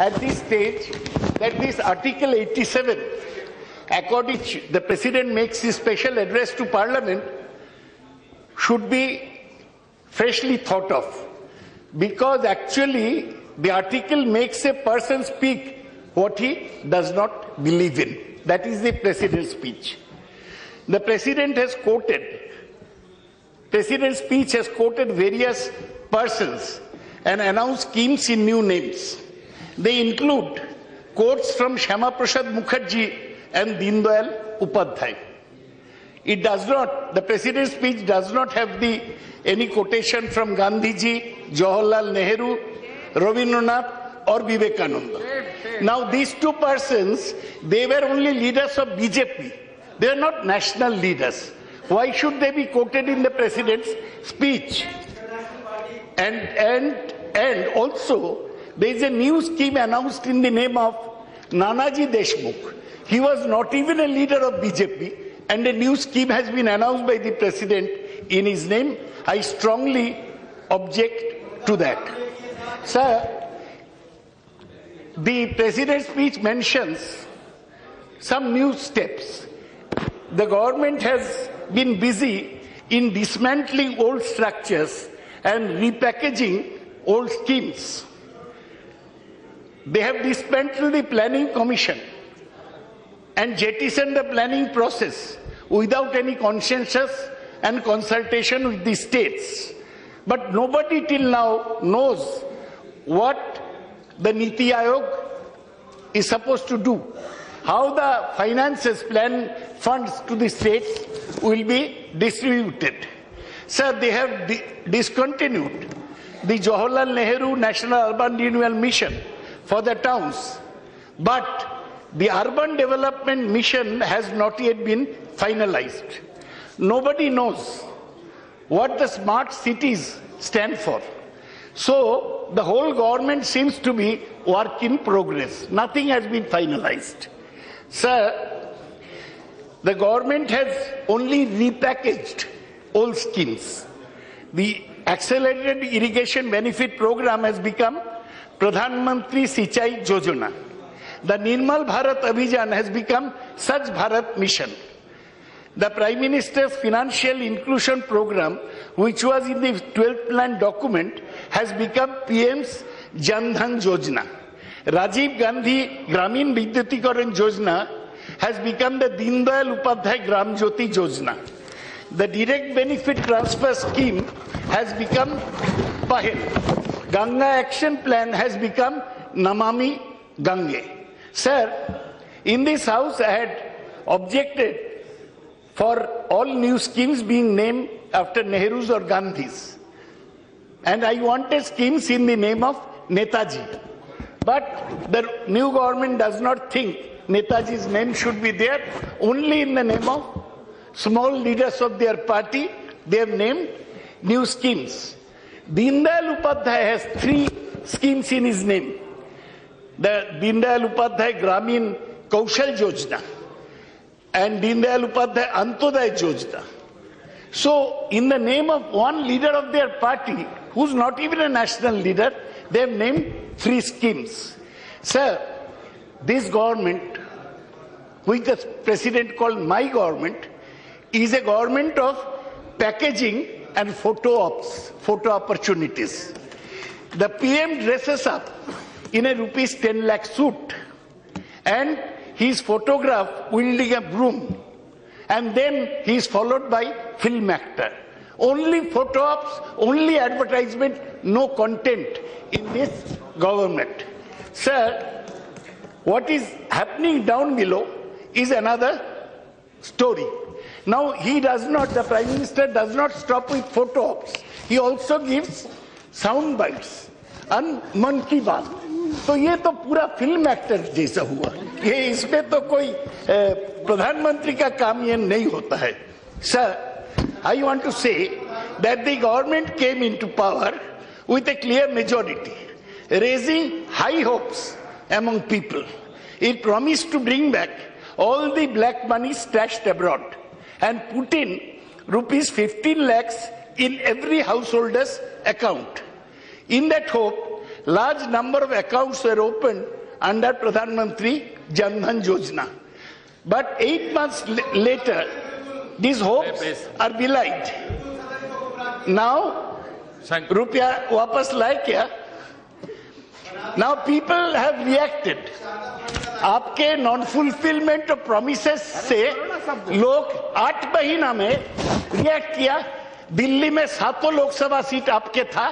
at this stage that this Article 87, according to the President makes his special address to Parliament, should be freshly thought of. Because actually, the article makes a person speak what he does not believe in. That is the President's speech. The President has quoted, President's speech has quoted various persons and announced schemes in new names. They include quotes from Shama Prasad Mukherjee and Deen Upadhyay. It does not, the President's speech does not have the, any quotation from Gandhiji, Jawaharlal Nehru, Rabindranath or Vivekananda. Now these two persons, they were only leaders of BJP. They are not national leaders. Why should they be quoted in the President's speech? And, and, and also, there is a new scheme announced in the name of Nanaji Deshmukh. He was not even a leader of BJP, and a new scheme has been announced by the President in his name. I strongly object to that. Sir, the President's speech mentions some new steps. The government has been busy in dismantling old structures and repackaging old schemes. They have dismantled the planning commission and jettisoned the planning process without any consensus and consultation with the states. But nobody till now knows what the Niti Aayog is supposed to do, how the finances plan funds to the states will be distributed. Sir, they have discontinued the Jawaharlal Nehru National Urban Renewal Mission for the towns. But the urban development mission has not yet been finalized. Nobody knows what the smart cities stand for. So the whole government seems to be work in progress. Nothing has been finalized. Sir, the government has only repackaged old schemes. The accelerated irrigation benefit program has become Pradhan Mantri Sichai Jojana. The Nirmal Bharat Abhijan has become Sach Bharat Mission. The Prime Minister's Financial Inclusion Program, which was in the 12th plan document, has become PM's Jan Dhan Yojana. Rajiv Gandhi Gramin Vidyutikaran Yojana has become the Deen Dayal Upadhyay Gram Jyoti Yojana. The direct benefit transfer scheme has become Pahel. Ganga Action Plan has become Namami Gange. Sir, in this house I had objected for all new schemes being named after Nehru's or Gandhi's. And I wanted schemes in the name of Netaji. But the new government does not think Netaji's name should be there. Only in the name of small leaders of their party, they have named new schemes. Deen Upadhyay has three schemes in his name. The Deen Upadhyay Gramin Kaushal Yojana and Deen Upadhyay Antoday Yojana. So, in the name of one leader of their party, who's not even a national leader, they have named three schemes. Sir, this government, which the president called my government, is a government of packaging and photo ops, photo opportunities. The PM dresses up in a rupees 10 lakh suit and his photograph wielding a broom and then he is followed by film actor. Only photo ops, only advertisement, no content in this government. Sir, what is happening down below is another story. Now he does not, the Prime Minister does not stop with photo ops. He also gives sound bites and मन की बात तो ये तो पूरा film actor जैसा हुआ ये इसमें तो कोई ए, प्रधानमंत्री का काम ये नहीं होता है sir I want to say that the government came into power with a clear majority, raising high hopes among people. It promised to bring back all the black money stashed abroad and put in rupees 15 lakhs in every householder's account. In that hope, large number of accounts were opened under Pradhan Mantri Jan Dhan Yojana. But eight months l- later, these hopes Please. are belied. Now, Thank- रुपया वापस लाए क्या Now people have reacted. आपके non fulfilment of promises से लोग आठ महीना में रिएक्ट किया, दिल्ली में सातों लोकसभा सीट आपके था,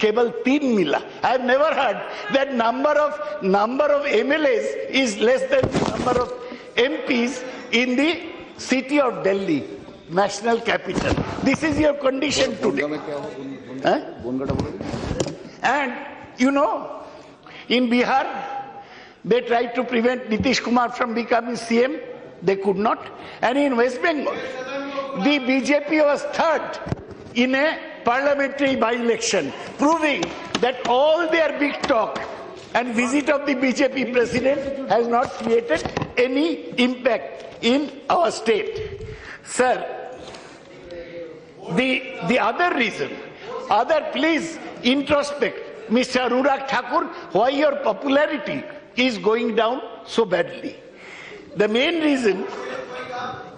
केवल तीन मिला। I have never heard that number of number of MLAs is less than number of MPs in the city of Delhi national capital this is your condition today and you know in Bihar they tried to prevent Nitish Kumar from becoming CM. They could not. And in West Bengal, the BJP was third in a parliamentary by-election, proving that all their big talk and visit of the BJP president has not created any impact in our state. Sir, the, the other reason, other please introspect, Mr. Anurag Thakur, why your popularity is going down so badly. The main reason,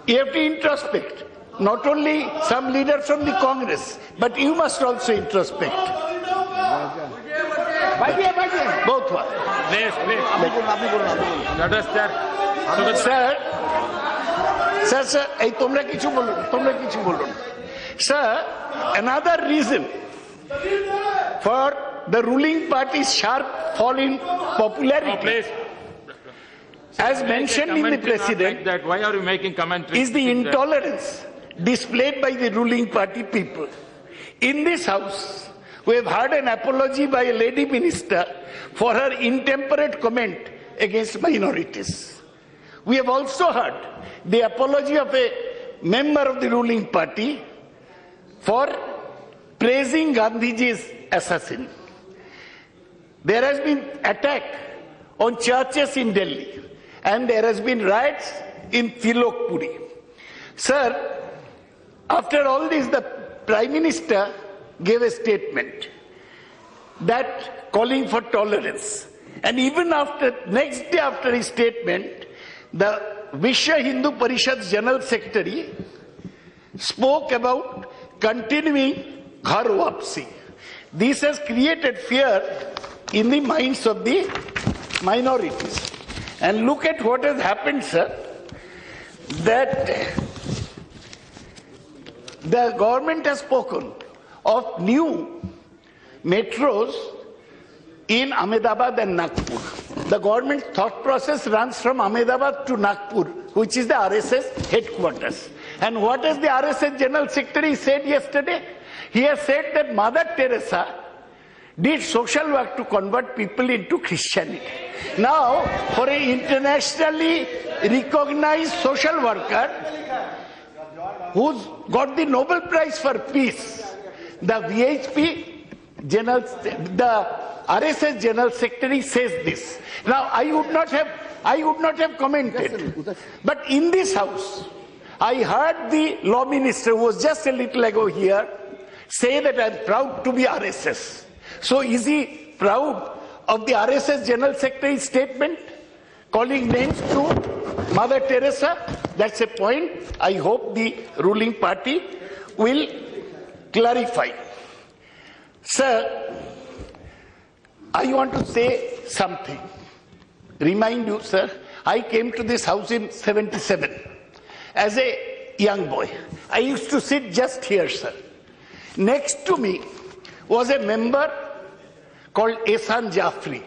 you have to introspect. Not only some leaders from the Congress, but you must also introspect. Both one. Please, please. Let us start. Sugat- sir sir sir এই তোমরা কিছু বলুন তোমরা কিছু বলুন sir another reason for the ruling party's sharp fall in No, popularity please. as mentioned in the president that. Why are you making commentary? is the intolerance displayed by the ruling party people. In this house, we have heard an apology by a lady minister for her intemperate comment against minorities. We have also heard the apology of a member of the ruling party for praising Gandhiji's assassin. There has been attack on churches in Delhi and there has been riots in Trilokpuri. Sir, after all this, the Prime Minister gave a statement that calling for tolerance. And even after, next day after his statement, the Vishwa Hindu Parishad's General Secretary spoke about continuing Ghar. This has created fear in the minds of the minorities. And look at what has happened, sir. That the government has spoken of new metros in Ahmedabad and Nagpur. The government thought process runs from Ahmedabad to Nagpur, which is the RSS headquarters. And what has the RSS General Secretary said yesterday? He has said that Mother Teresa did social work to convert people into Christianity. Now, for an internationally recognized social worker who's got the Nobel Prize for Peace, the VHP General, the RSS General Secretary says this. Now, I would not have, I would not have commented. But in this house, I heard the law minister who was just a little ago here say that I'm proud to be RSS. So is he proud of the RSS General Secretary's statement calling names to Mother Teresa? That's a point I hope the ruling party will clarify. Sir, I want to say something. Remind you, sir, I came to this house in 77 as a young boy. I used to sit just here, sir. Next to me was a member called Ehsan Jafri.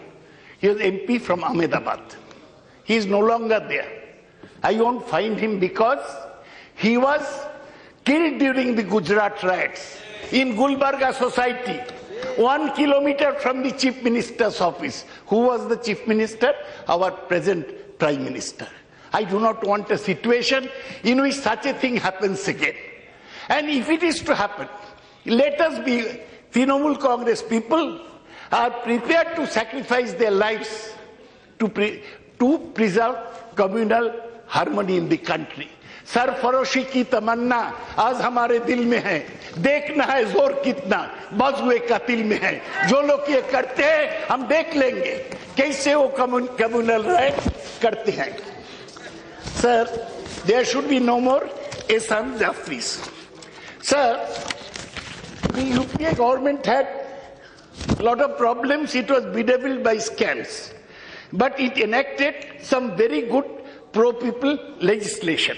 He was MP from Ahmedabad. He is no longer there. I won't find him because he was killed during the Gujarat riots in Gulberg society, one kilometer from the chief minister's office. Who was the chief minister? Our present prime minister. I do not want a situation in which such a thing happens again. And if it is to happen, let us be Trinamool Congress people are prepared to sacrifice their lives to, pre- to preserve communal harmony in the country. सरफरोशी की तमन्ना आज हमारे दिल में है देखना है ज़ोर कितना बाजुए का तिल में है जो लोग ये करते हैं हम देख लेंगे कैसे वो कम्युनल राइट करते हैं sir there should be no more Jafris. Sir, the UPA government had a lot of problems. It was bedeviled by scams. But it enacted some very good pro-people legislation,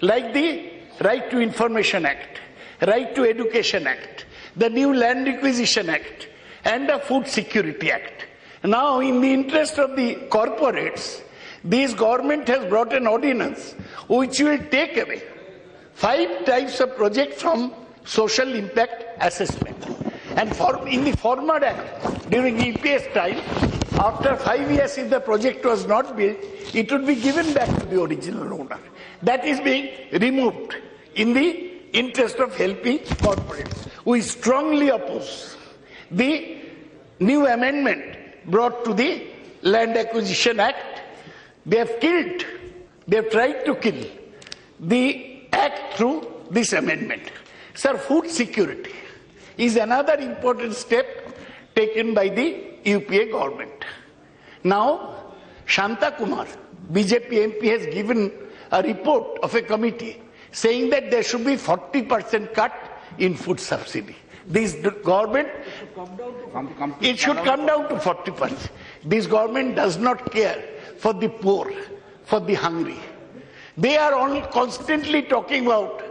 like the Right to Information Act, Right to Education Act, the new Land Acquisition Act, and the Food Security Act. Now, in the interest of the corporates, this government has brought an ordinance which will take away five types of project from social impact assessment. And for, in the former act, during EPS time, after five years if the project was not built, it would be given back to the original owner. That is being removed in the interest of helping corporates. We strongly oppose the new amendment brought to the Land Acquisition Act. They have killed, they have tried to kill the act through this amendment. Sir, food security is another important step taken by the UPA government. Now, Shanta Kumar, BJP MP, has given a report of a committee saying that there should be 40% cut in food subsidy. This government, it should come down to 40%. This government does not care for the poor, for the hungry. They are all constantly talking about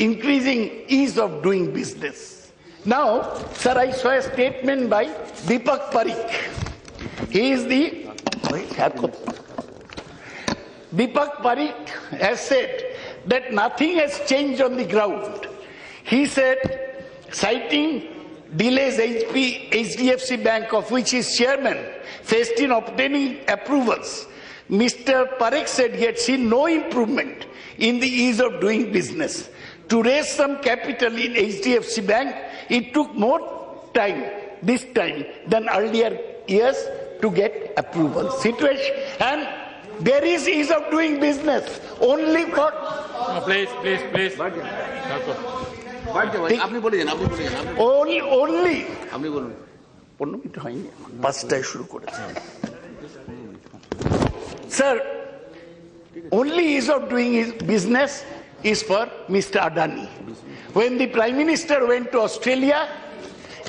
increasing ease of doing business. Now, sir, I saw a statement by Deepak Parekh. He is the Deepak Parekh has said that nothing has changed on the ground. He said, citing delays HP, HDFC Bank, of which his chairman faced in obtaining approvals, Mr. Parekh said he had seen no improvement in the ease of doing business. To raise some capital in HDFC Bank, it took more time this time than earlier years to get approval. Situation and there is ease of doing business only for No, please, please, please. আপনি বলে যান আপনি বলে যান আপনি only only আপনি বলুন পনেরো মিনিট হয়নি পাঁচটায় শুরু করেছে sir only ease of doing his business is for Mr. Adani. When the Prime Minister went to Australia,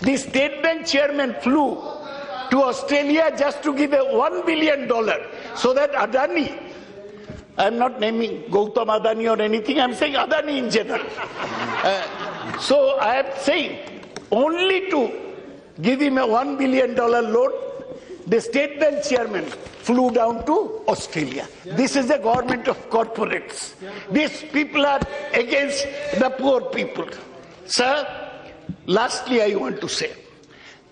the State Bank chairman flew to Australia just to give a one billion dollar so that Adani, I'm not naming Gautam Adani or anything, I'm saying Adani in general. Uh, so I am saying only to give him a one billion dollar loan, the state bank chairman flew down to Australia. This is the government of corporates. These people are against the poor people. Sir, lastly, I want to say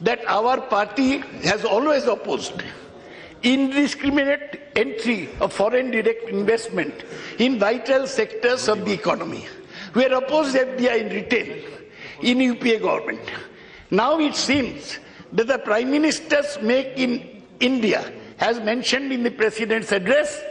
that our party has always opposed indiscriminate entry of foreign direct investment in vital sectors of the economy. We are opposed FDI in retail in UPA government. Now it seems that the Prime Minister's Make in India, as mentioned in the President's address,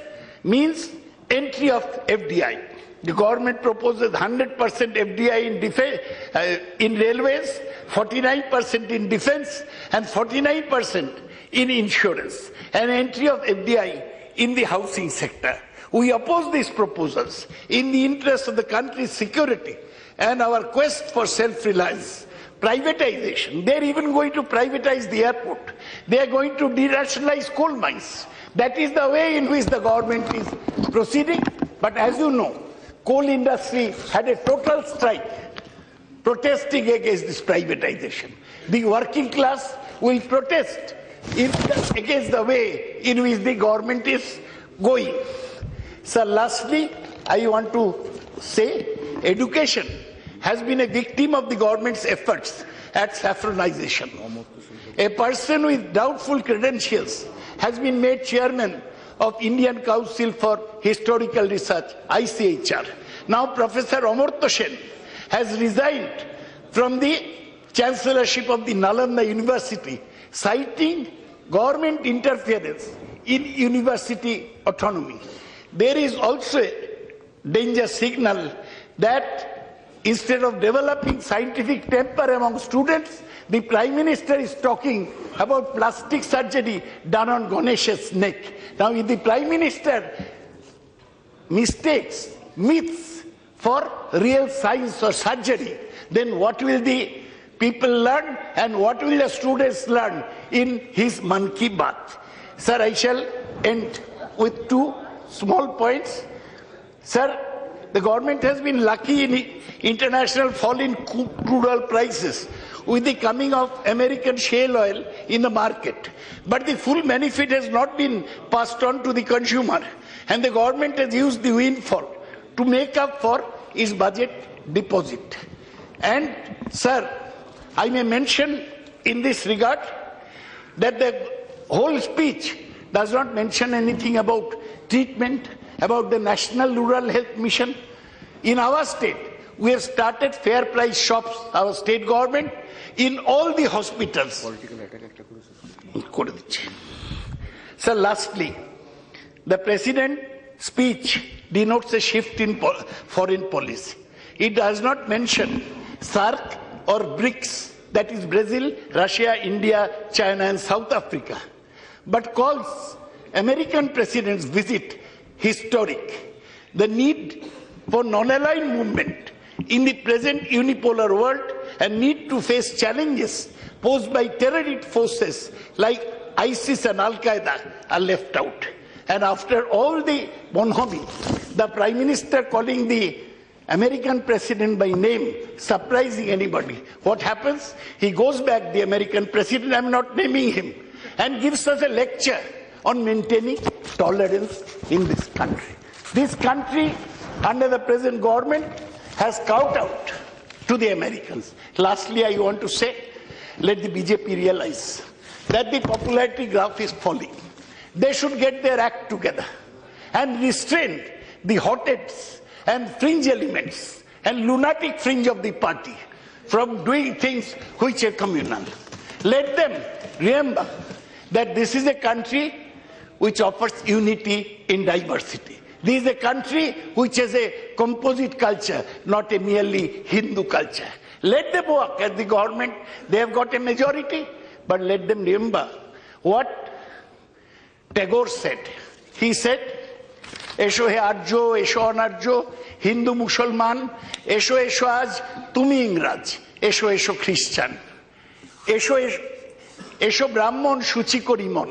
means entry of FDI. The government proposes 100% FDI in, uh, in railways, 49% in defense, and 49% in insurance, and entry of FDI in the housing sector. We oppose these proposals in the interest of the country's security and our quest for self-reliance. Privatization, they're even going to privatize the airport. They are going to denationalize coal mines. That is the way in which the government is proceeding. But as you know, coal industry had a total strike protesting against this privatization. The working class will protest in, against the way in which the government is going. So lastly, I want to say education has been a victim of the government's efforts at saffronization. A person with doubtful credentials has been made chairman of Indian Council for Historical Research, ICHR. Now Professor Amartya Sen has resigned from the chancellorship of the Nalanda University, citing government interference in university autonomy. there is also a danger signal that instead of developing scientific temper among students, the Prime Minister is talking about plastic surgery done on Ganesha's neck. Now, if the Prime Minister mistakes myths for real science or surgery, then what will the people learn and what will the students learn in his Mann Ki Baat? Sir, I shall end with two small points. Sir, the government has been lucky in international fall in crude oil prices with the coming of American shale oil in the market. But the full benefit has not been passed on to the consumer. And the government has used the windfall to make up for its budget deposit. And, sir, I may mention in this regard that the whole speech does not mention anything about treatment, about the National Rural Health Mission. In our state, we have started fair price shops, our state government, in all the hospitals. Sir, lastly, the President's speech denotes a shift in po foreign policy. It does not mention SAARC or BRICS, that is Brazil, Russia, India, China, and South Africa, but calls American President's visit historic. The need for non-aligned movement in the present unipolar world and need to face challenges posed by terrorist forces like ISIS and Al Qaeda are left out. And after all the bonhomie, the Prime Minister calling the American president by name, surprising anybody. What happens? He goes back, the American president, I'm not naming him, and gives us a lecture on maintaining tolerance in this country. This country, under the present government, has cowed out to the Americans. Lastly, I want to say, let the BJP realize that the popularity graph is falling. They should get their act together and restrain the hotheads and fringe elements and lunatic fringe of the party from doing things which are communal. Let them remember that this is a country which offers unity in diversity. This is a country which has a composite culture, not a merely Hindu culture. Let them work as the government. They have got a majority, but let them remember what Tagore said. He said, এসো হে আর্য এসো অনার্য হিন্দু মুসলমান এসো এসো আজ তুমি ইংরাজ এসো এসো খ্রিস্টান এসো এসো- ব্রাহ্মণ সূচি করি মন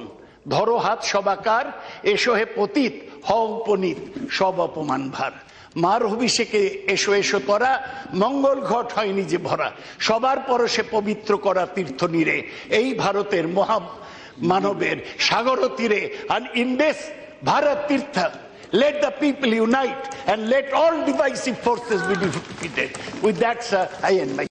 ধরো হাত সবাকার এসো হে পতিত হ উপনীত সব অপমান ভার। মার অভিষেকে এসো এসো তরা মঙ্গল ঘট হয়নি যে ভরা। সবার পরশে পবিত্র করা তীর্থ নীরে এই ভারতের মহা মানবের সাগর তীরে। আর ইন্দেশ ভারত তীর্থ Let the people unite and let all divisive forces be defeated. With that, sir, I end my